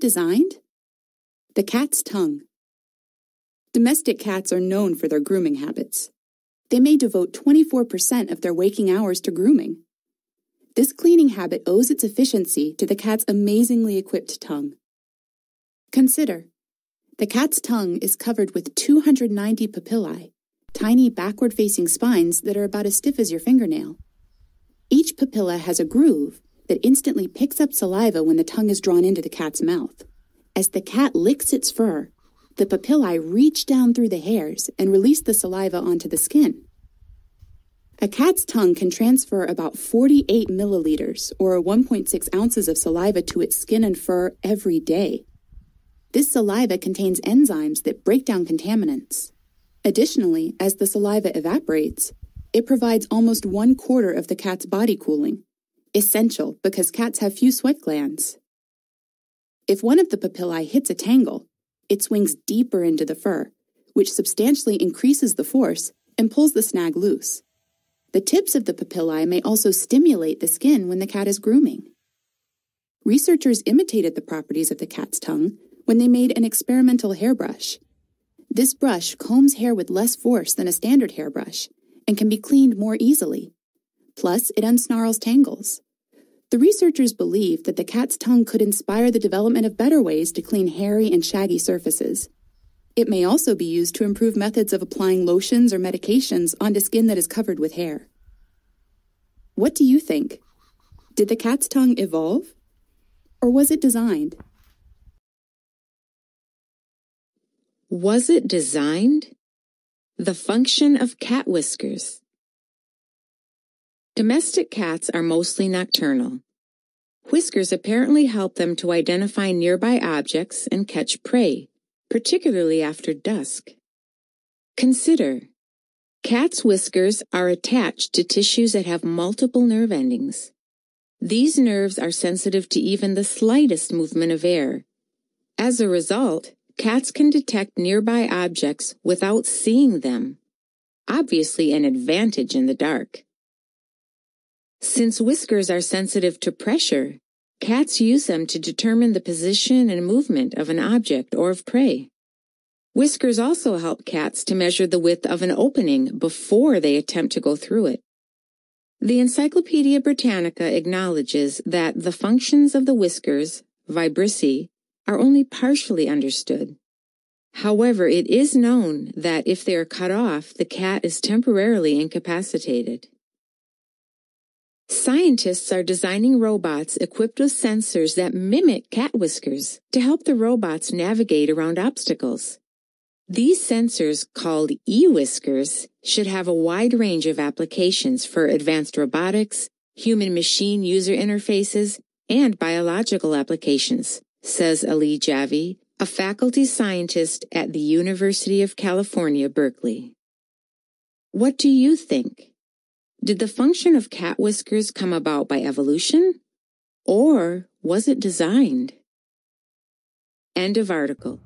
designed? The cat's tongue. Domestic cats are known for their grooming habits. They may devote 24% of their waking hours to grooming. This cleaning habit owes its efficiency to the cat's amazingly equipped tongue. Consider, the cat's tongue is covered with 290 papillae, tiny backward facing spines that are about as stiff as your fingernail. Each papilla has a groove that instantly picks up saliva when the tongue is drawn into the cat's mouth. As the cat licks its fur, the papillae reach down through the hairs and release the saliva onto the skin. A cat's tongue can transfer about 48 milliliters, or 1.6 ounces of saliva to its skin and fur every day. This saliva contains enzymes that break down contaminants. Additionally, as the saliva evaporates, it provides almost one quarter of the cat's body cooling, essential because cats have few sweat glands. If one of the papillae hits a tangle, it swings deeper into the fur, which substantially increases the force and pulls the snag loose. The tips of the papillae may also stimulate the skin when the cat is grooming. Researchers imitated the properties of the cat's tongue when they made an experimental hairbrush. This brush combs hair with less force than a standard hairbrush and can be cleaned more easily. Plus, it unsnarls tangles. The researchers believe that the cat's tongue could inspire the development of better ways to clean hairy and shaggy surfaces. It may also be used to improve methods of applying lotions or medications onto skin that is covered with hair. What do you think? Did the cat's tongue evolve? Or was it designed? Was it designed? The function of cat whiskers. Domestic cats are mostly nocturnal. Whiskers apparently help them to identify nearby objects and catch prey, particularly after dusk. Consider, cats' whiskers are attached to tissues that have multiple nerve endings. These nerves are sensitive to even the slightest movement of air. As a result, cats can detect nearby objects without seeing them, obviously an advantage in the dark. Since whiskers are sensitive to pressure, Cats use them to determine the position and movement of an object or of prey. Whiskers also help cats to measure the width of an opening before they attempt to go through it. The Encyclopedia Britannica acknowledges that the functions of the whiskers, vibrissae, are only partially understood. However, it is known that if they are cut off, the cat is temporarily incapacitated. Scientists are designing robots equipped with sensors that mimic cat whiskers to help the robots navigate around obstacles. These sensors, called e-whiskers, should have a wide range of applications for advanced robotics, human-machine user interfaces, and biological applications, says Ali Javey, a faculty scientist at the University of California, Berkeley. What do you think? Did the function of cat whiskers come about by evolution? Or was it designed? End of article.